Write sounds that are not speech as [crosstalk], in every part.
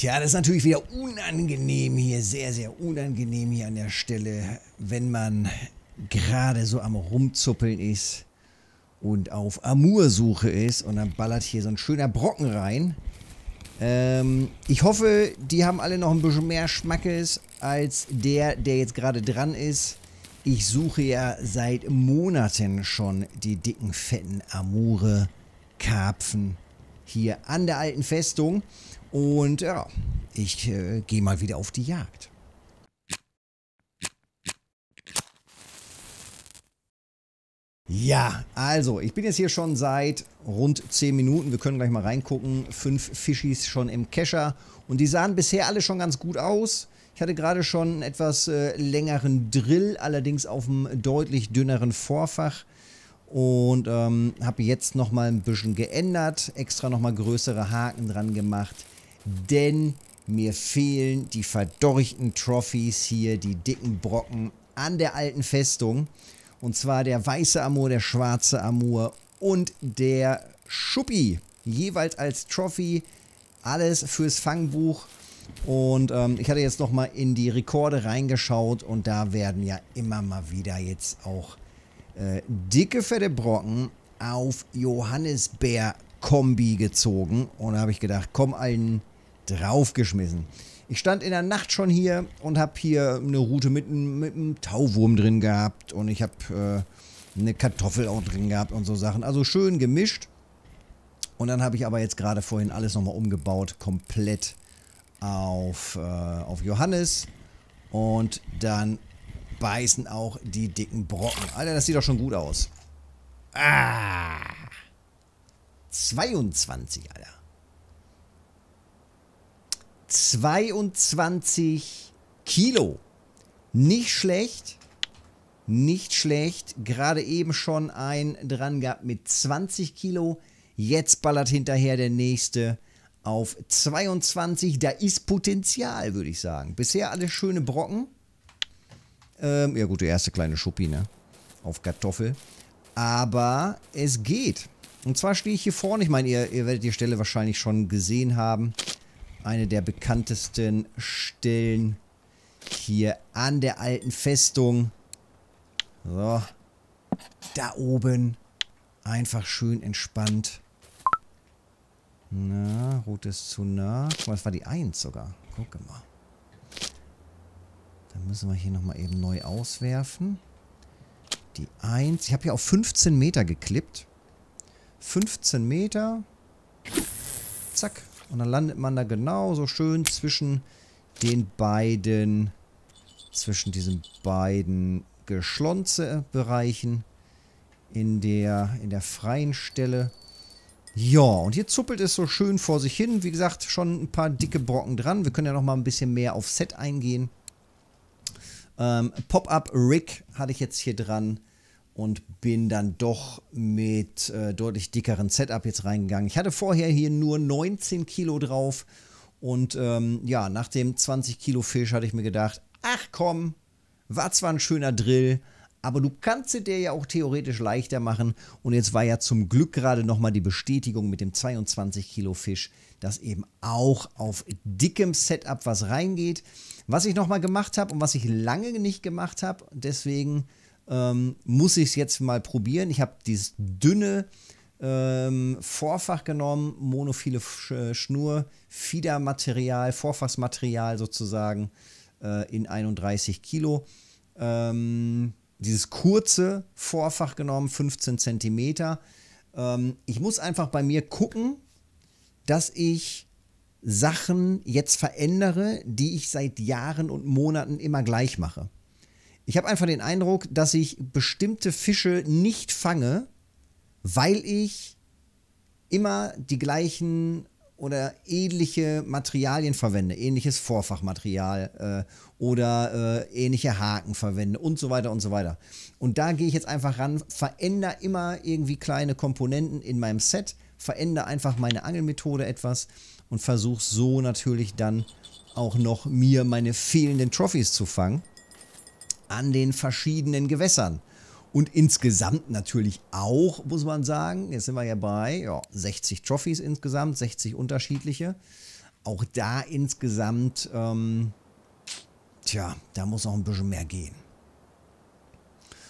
Tja, das ist natürlich wieder unangenehm hier, sehr, sehr unangenehm hier an der Stelle, wenn man gerade so am Rumzuppeln ist und auf Amursuche ist und dann ballert hier so ein schöner Brocken rein. Ähm, ich hoffe, die haben alle noch ein bisschen mehr Schmackes als der, der jetzt gerade dran ist. Ich suche ja seit Monaten schon die dicken, fetten Amure, Karpfen hier an der alten Festung. Und ja, ich äh, gehe mal wieder auf die Jagd. Ja, also, ich bin jetzt hier schon seit rund 10 Minuten. Wir können gleich mal reingucken. Fünf Fischis schon im Kescher. Und die sahen bisher alle schon ganz gut aus. Ich hatte gerade schon einen etwas äh, längeren Drill, allerdings auf einem deutlich dünneren Vorfach. Und ähm, habe jetzt nochmal ein bisschen geändert. Extra nochmal größere Haken dran gemacht. Denn mir fehlen die verdorchten Trophies hier, die dicken Brocken an der alten Festung. Und zwar der weiße Amur, der schwarze Amur und der Schuppi. Jeweils als Trophy. Alles fürs Fangbuch. Und ähm, ich hatte jetzt nochmal in die Rekorde reingeschaut und da werden ja immer mal wieder jetzt auch äh, dicke, fette Brocken auf Johannisbeer-Kombi gezogen. Und da habe ich gedacht, komm, allen draufgeschmissen. Ich stand in der Nacht schon hier und habe hier eine Route mit, mit einem Tauwurm drin gehabt und ich habe äh, eine Kartoffel auch drin gehabt und so Sachen. Also schön gemischt. Und dann habe ich aber jetzt gerade vorhin alles nochmal umgebaut, komplett auf, äh, auf Johannes. Und dann beißen auch die dicken Brocken. Alter, das sieht doch schon gut aus. Ah! 22, Alter. 22 Kilo. Nicht schlecht. Nicht schlecht. Gerade eben schon ein dran gehabt mit 20 Kilo. Jetzt ballert hinterher der nächste auf 22. Da ist Potenzial, würde ich sagen. Bisher alles schöne Brocken. Ähm, ja gut, der erste kleine Schuppi, ne? Auf Kartoffel. Aber es geht. Und zwar stehe ich hier vorne. Ich meine, ihr, ihr werdet die Stelle wahrscheinlich schon gesehen haben eine der bekanntesten Stellen hier an der alten Festung. So. Da oben. Einfach schön entspannt. Na, Route ist zu nah. Guck mal, das war die 1 sogar. Guck mal. Dann müssen wir hier nochmal eben neu auswerfen. Die 1. Ich habe hier auf 15 Meter geklippt. 15 Meter. Zack. Und dann landet man da genauso schön zwischen den beiden, zwischen diesen beiden Geschlonze-Bereichen in der, in der freien Stelle. Ja, und hier zuppelt es so schön vor sich hin. Wie gesagt, schon ein paar dicke Brocken dran. Wir können ja noch mal ein bisschen mehr auf Set eingehen. Ähm, Pop-Up Rig hatte ich jetzt hier dran und bin dann doch mit äh, deutlich dickeren Setup jetzt reingegangen. Ich hatte vorher hier nur 19 Kilo drauf und ähm, ja, nach dem 20 Kilo Fisch hatte ich mir gedacht, ach komm, war zwar ein schöner Drill, aber du kannst es dir ja auch theoretisch leichter machen. Und jetzt war ja zum Glück gerade nochmal die Bestätigung mit dem 22 Kilo Fisch, dass eben auch auf dickem Setup was reingeht. Was ich nochmal gemacht habe und was ich lange nicht gemacht habe, deswegen ähm, muss ich es jetzt mal probieren. Ich habe dieses dünne ähm, Vorfach genommen, monophile Sch äh, Schnur, Fiedermaterial, Vorfachsmaterial sozusagen äh, in 31 Kilo. Ähm, dieses kurze Vorfach genommen, 15 Zentimeter. Ähm, ich muss einfach bei mir gucken, dass ich Sachen jetzt verändere, die ich seit Jahren und Monaten immer gleich mache. Ich habe einfach den Eindruck, dass ich bestimmte Fische nicht fange, weil ich immer die gleichen oder ähnliche Materialien verwende, ähnliches Vorfachmaterial äh, oder äh, ähnliche Haken verwende und so weiter und so weiter. Und da gehe ich jetzt einfach ran, verändere immer irgendwie kleine Komponenten in meinem Set, verändere einfach meine Angelmethode etwas und versuche so natürlich dann auch noch mir meine fehlenden Trophies zu fangen an den verschiedenen Gewässern. Und insgesamt natürlich auch, muss man sagen, jetzt sind wir ja bei ja, 60 Trophies insgesamt, 60 unterschiedliche. auch da insgesamt, ähm, tja, da muss noch ein bisschen mehr gehen.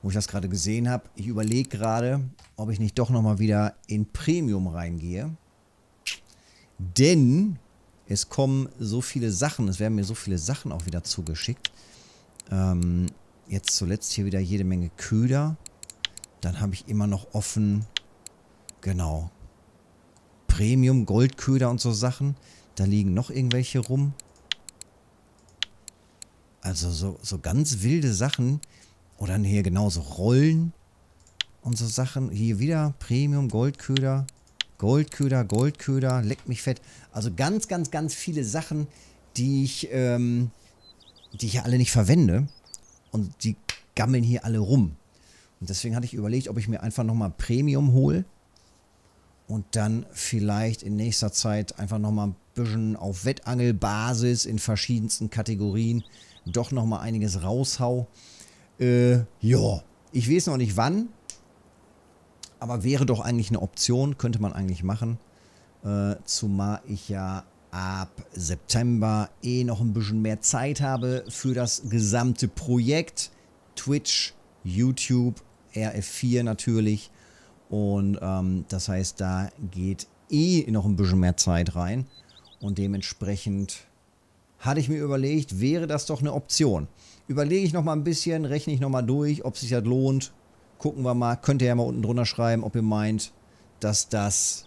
Wo ich das gerade gesehen habe, ich überlege gerade, ob ich nicht doch nochmal wieder in Premium reingehe. Denn es kommen so viele Sachen, es werden mir so viele Sachen auch wieder zugeschickt. Ähm, jetzt zuletzt hier wieder jede Menge Köder. Dann habe ich immer noch offen, genau, Premium, Goldköder und so Sachen. Da liegen noch irgendwelche rum. Also so, so ganz wilde Sachen. Oder hier genauso Rollen und so Sachen. Hier wieder Premium, Goldköder. Goldköder, Goldköder, leckt mich fett. Also ganz, ganz, ganz viele Sachen, die ich, ähm, die ich ja alle nicht verwende. Und die gammeln hier alle rum. Und deswegen hatte ich überlegt, ob ich mir einfach nochmal Premium hole. Und dann vielleicht in nächster Zeit einfach nochmal ein bisschen auf Wettangelbasis in verschiedensten Kategorien doch nochmal einiges raushau. Äh, ja, ich weiß noch nicht wann. Aber wäre doch eigentlich eine Option, könnte man eigentlich machen. Äh, zumal ich ja ab September eh noch ein bisschen mehr Zeit habe für das gesamte Projekt. Twitch, YouTube, RF4 natürlich. Und ähm, das heißt, da geht eh noch ein bisschen mehr Zeit rein. Und dementsprechend hatte ich mir überlegt, wäre das doch eine Option. Überlege ich noch mal ein bisschen, rechne ich noch mal durch, ob sich das lohnt Gucken wir mal. Könnt ihr ja mal unten drunter schreiben, ob ihr meint, dass das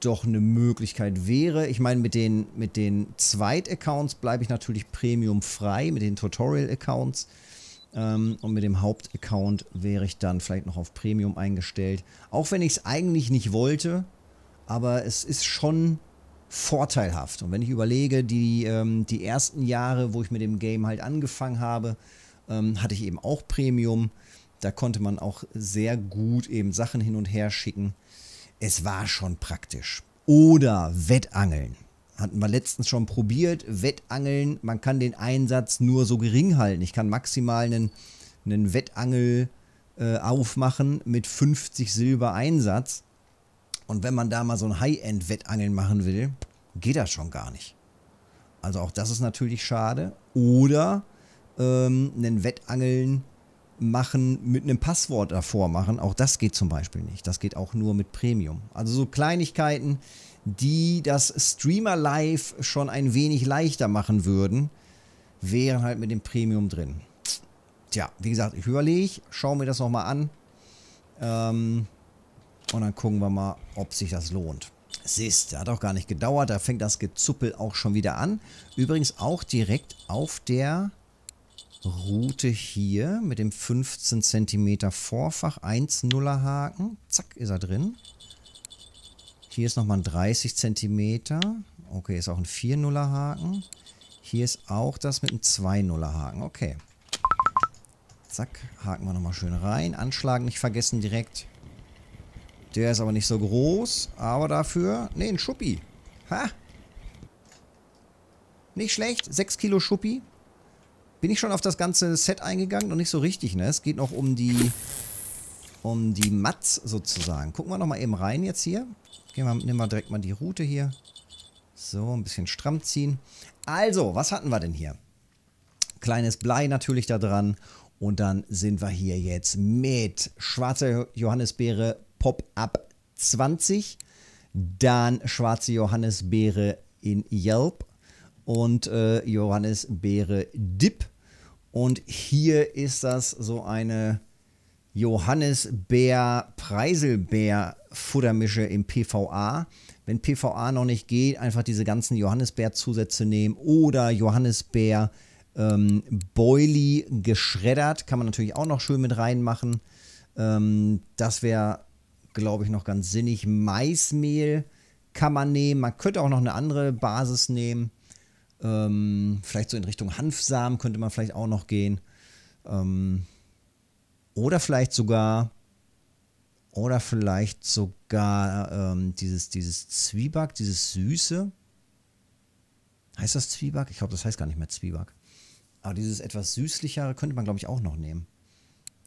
doch eine Möglichkeit wäre. Ich meine, mit den, mit den Zweit-Accounts bleibe ich natürlich Premium frei, mit den Tutorial-Accounts. Ähm, und mit dem Haupt-Account wäre ich dann vielleicht noch auf Premium eingestellt. Auch wenn ich es eigentlich nicht wollte, aber es ist schon vorteilhaft. Und wenn ich überlege, die, ähm, die ersten Jahre, wo ich mit dem Game halt angefangen habe, ähm, hatte ich eben auch Premium. Da konnte man auch sehr gut eben Sachen hin und her schicken. Es war schon praktisch. Oder Wettangeln. Hatten wir letztens schon probiert. Wettangeln, man kann den Einsatz nur so gering halten. Ich kann maximal einen, einen Wettangel äh, aufmachen mit 50 Silber Einsatz. Und wenn man da mal so ein High-End-Wettangeln machen will, geht das schon gar nicht. Also auch das ist natürlich schade. Oder ähm, einen Wettangeln machen, mit einem Passwort davor machen. Auch das geht zum Beispiel nicht. Das geht auch nur mit Premium. Also so Kleinigkeiten, die das Streamer Live schon ein wenig leichter machen würden, wären halt mit dem Premium drin. Tja, wie gesagt, ich überlege, schaue mir das nochmal an. Ähm, und dann gucken wir mal, ob sich das lohnt. Siehst, hat auch gar nicht gedauert. Da fängt das Gezuppel auch schon wieder an. Übrigens auch direkt auf der Route hier mit dem 15 cm Vorfach 1,0er Haken. Zack, ist er drin. Hier ist nochmal ein 30 cm. Okay, ist auch ein 4,0er Haken. Hier ist auch das mit einem 2,0er Haken. Okay. Zack, haken wir nochmal schön rein. Anschlag nicht vergessen direkt. Der ist aber nicht so groß. Aber dafür... Ne, ein Schuppi. Ha! Nicht schlecht. 6 Kilo Schuppi. Bin ich schon auf das ganze Set eingegangen? Noch nicht so richtig, ne? Es geht noch um die um die Mats sozusagen. Gucken wir nochmal eben rein jetzt hier. Gehen wir, nehmen wir direkt mal die Route hier. So, ein bisschen stramm ziehen. Also, was hatten wir denn hier? Kleines Blei natürlich da dran. Und dann sind wir hier jetzt mit schwarzer Johannisbeere Pop-Up 20. Dann schwarze Johannisbeere in Yelp. Und äh, Johannisbeere Dip. Und hier ist das so eine Johannisbeer-Preiselbeer-Futtermische im PVA. Wenn PVA noch nicht geht, einfach diese ganzen Johannisbeer-Zusätze nehmen oder Johannisbeer ähm, Boilie geschreddert. Kann man natürlich auch noch schön mit reinmachen. Ähm, das wäre, glaube ich, noch ganz sinnig. Maismehl kann man nehmen. Man könnte auch noch eine andere Basis nehmen. Ähm, vielleicht so in Richtung Hanfsamen könnte man vielleicht auch noch gehen. Ähm, oder vielleicht sogar, oder vielleicht sogar ähm, dieses, dieses Zwieback, dieses Süße. Heißt das Zwieback? Ich glaube, das heißt gar nicht mehr Zwieback. Aber dieses etwas süßlichere könnte man, glaube ich, auch noch nehmen.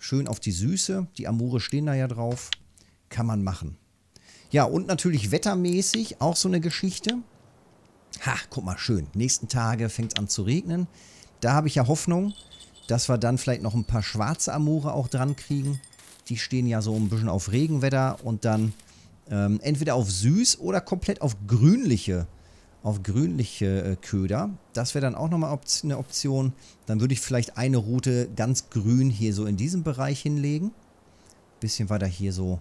Schön auf die Süße. Die Amore stehen da ja drauf. Kann man machen. Ja, und natürlich wettermäßig auch so eine Geschichte Ha, guck mal, schön. Nächsten Tage fängt es an zu regnen. Da habe ich ja Hoffnung, dass wir dann vielleicht noch ein paar schwarze Amore auch dran kriegen. Die stehen ja so ein bisschen auf Regenwetter und dann ähm, entweder auf süß oder komplett auf grünliche, auf grünliche äh, Köder. Das wäre dann auch nochmal eine Option. Dann würde ich vielleicht eine Route ganz grün hier so in diesem Bereich hinlegen. Bisschen weiter hier so,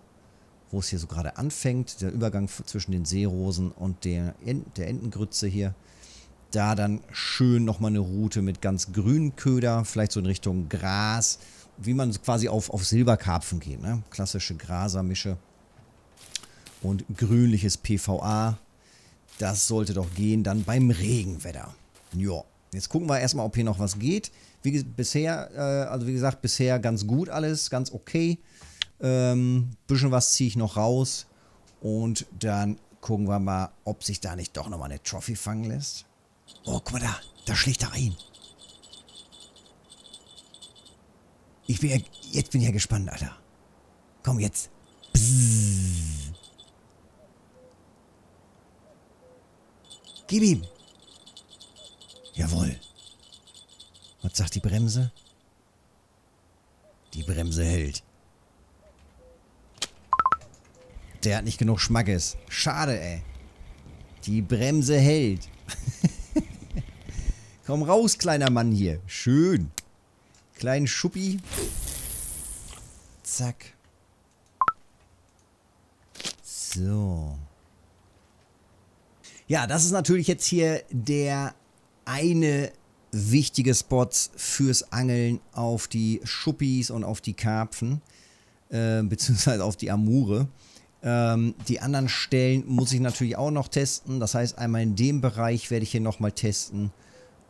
wo es hier so gerade anfängt. Der Übergang zwischen den Seerosen und der, der Entengrütze hier. Da dann schön nochmal eine Route mit ganz grünen Köder, vielleicht so in Richtung Gras, wie man quasi auf, auf Silberkarpfen geht. Ne? Klassische Grasermische und grünliches PVA. Das sollte doch gehen dann beim Regenwetter. Ja, jetzt gucken wir erstmal, ob hier noch was geht. Wie bisher, äh, also wie gesagt, bisher ganz gut alles, ganz okay. Ähm, bisschen was ziehe ich noch raus und dann gucken wir mal, ob sich da nicht doch nochmal eine Trophy fangen lässt. Oh, guck mal da, da schlägt er ein. Ich bin ja, jetzt bin ich ja gespannt, Alter. Komm jetzt. Bzzz. Gib ihm. Jawohl. Was sagt die Bremse? Die Bremse hält. Der hat nicht genug Schmackes. Schade, ey. Die Bremse hält. [laughs] Komm raus, kleiner Mann hier. Schön. Kleinen Schuppi. Zack. So. Ja, das ist natürlich jetzt hier der eine wichtige Spot fürs Angeln auf die Schuppis und auf die Karpfen, äh, beziehungsweise auf die Amure. Ähm, die anderen Stellen muss ich natürlich auch noch testen. Das heißt, einmal in dem Bereich werde ich hier nochmal testen.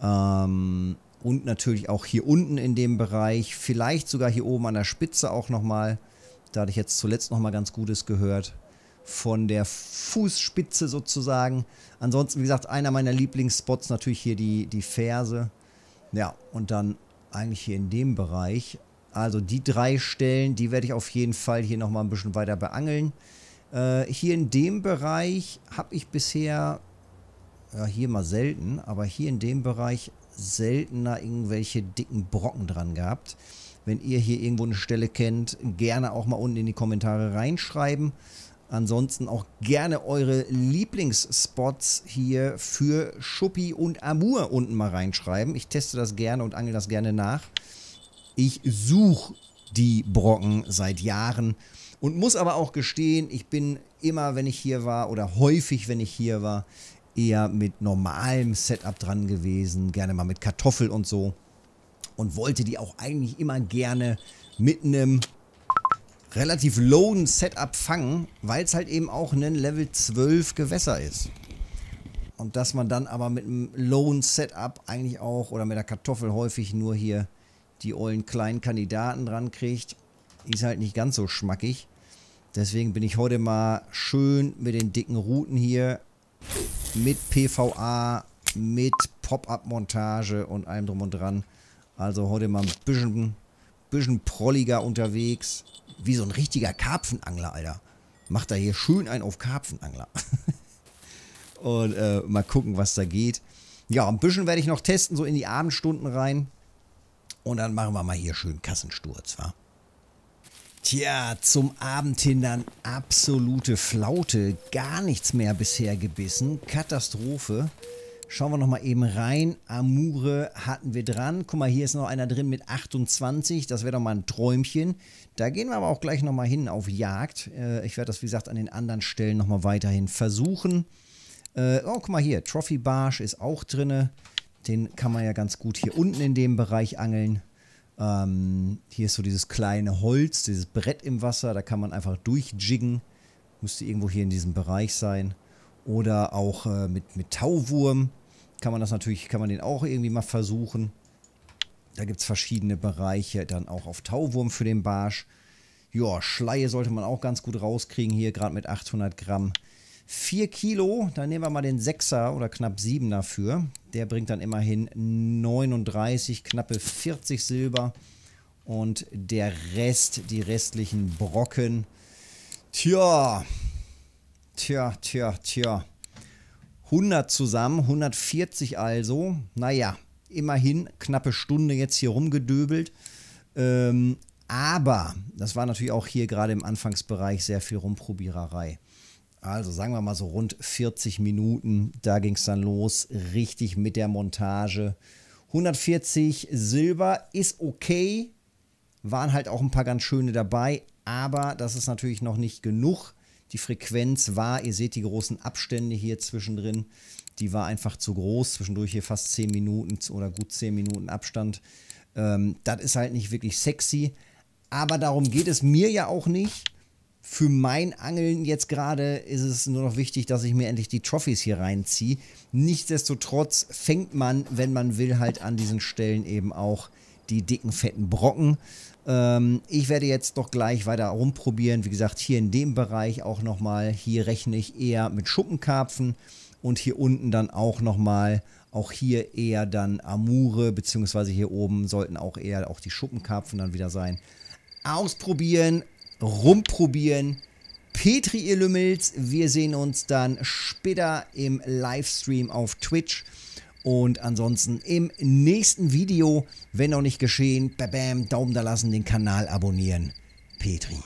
Ähm, und natürlich auch hier unten in dem Bereich. Vielleicht sogar hier oben an der Spitze auch nochmal. Da hatte ich jetzt zuletzt nochmal ganz Gutes gehört. Von der Fußspitze sozusagen. Ansonsten, wie gesagt, einer meiner Lieblingsspots natürlich hier die, die Ferse. Ja, und dann eigentlich hier in dem Bereich. Also die drei Stellen, die werde ich auf jeden Fall hier nochmal ein bisschen weiter beangeln. Äh, hier in dem Bereich habe ich bisher, ja hier mal selten, aber hier in dem Bereich seltener irgendwelche dicken Brocken dran gehabt. Wenn ihr hier irgendwo eine Stelle kennt, gerne auch mal unten in die Kommentare reinschreiben. Ansonsten auch gerne eure Lieblingsspots hier für Schuppi und Amur unten mal reinschreiben. Ich teste das gerne und angel das gerne nach. Ich suche die Brocken seit Jahren und muss aber auch gestehen, ich bin immer, wenn ich hier war oder häufig, wenn ich hier war, eher mit normalem Setup dran gewesen, gerne mal mit Kartoffel und so. Und wollte die auch eigentlich immer gerne mit einem relativ lowen Setup fangen, weil es halt eben auch ein Level 12 Gewässer ist. Und dass man dann aber mit einem lowen Setup eigentlich auch oder mit der Kartoffel häufig nur hier die ollen kleinen Kandidaten dran kriegt, ist halt nicht ganz so schmackig. Deswegen bin ich heute mal schön mit den dicken Routen hier mit PVA, mit Pop-Up-Montage und allem drum und dran. Also heute mal ein bisschen, bisschen prolliger unterwegs. Wie so ein richtiger Karpfenangler, Alter. Macht da hier schön ein auf Karpfenangler. [laughs] und äh, mal gucken, was da geht. Ja, ein bisschen werde ich noch testen, so in die Abendstunden rein. Und dann machen wir mal hier schön Kassensturz, wa? Tja, zum Abend hin dann absolute Flaute. Gar nichts mehr bisher gebissen. Katastrophe. Schauen wir nochmal eben rein. Amure hatten wir dran. Guck mal, hier ist noch einer drin mit 28. Das wäre doch mal ein Träumchen. Da gehen wir aber auch gleich nochmal hin auf Jagd. Äh, ich werde das, wie gesagt, an den anderen Stellen nochmal weiterhin versuchen. Äh, oh, guck mal hier. Trophy Barsch ist auch drin. Den kann man ja ganz gut hier unten in dem Bereich angeln. Ähm, hier ist so dieses kleine Holz, dieses Brett im Wasser, da kann man einfach durchjiggen. Müsste irgendwo hier in diesem Bereich sein. Oder auch äh, mit, mit Tauwurm kann man das natürlich, kann man den auch irgendwie mal versuchen. Da gibt es verschiedene Bereiche, dann auch auf Tauwurm für den Barsch. Ja, Schleie sollte man auch ganz gut rauskriegen hier, gerade mit 800 Gramm. 4 Kilo, dann nehmen wir mal den 6er oder knapp 7 dafür. Der bringt dann immerhin 39, knappe 40 Silber. Und der Rest, die restlichen Brocken, tja, tja, tja, tja. 100 zusammen, 140 also. Naja, immerhin knappe Stunde jetzt hier rumgedöbelt. Ähm, aber das war natürlich auch hier gerade im Anfangsbereich sehr viel Rumprobiererei. Also sagen wir mal so rund 40 Minuten, da ging es dann los, richtig mit der Montage. 140 Silber ist okay, waren halt auch ein paar ganz schöne dabei, aber das ist natürlich noch nicht genug. Die Frequenz war, ihr seht die großen Abstände hier zwischendrin, die war einfach zu groß. Zwischendurch hier fast 10 Minuten oder gut 10 Minuten Abstand. Ähm, das ist halt nicht wirklich sexy. Aber darum geht es mir ja auch nicht. Für mein Angeln jetzt gerade ist es nur noch wichtig, dass ich mir endlich die Trophies hier reinziehe. Nichtsdestotrotz fängt man, wenn man will, halt an diesen Stellen eben auch die dicken, fetten Brocken. Ähm, ich werde jetzt doch gleich weiter rumprobieren. Wie gesagt, hier in dem Bereich auch nochmal. Hier rechne ich eher mit Schuppenkarpfen und hier unten dann auch nochmal, auch hier eher dann Amure, beziehungsweise hier oben sollten auch eher auch die Schuppenkarpfen dann wieder sein. Ausprobieren, rumprobieren. Petri, ihr Lümmels, wir sehen uns dann später im Livestream auf Twitch. Und ansonsten im nächsten Video, wenn noch nicht geschehen, bam, Daumen da lassen, den Kanal abonnieren. Petri.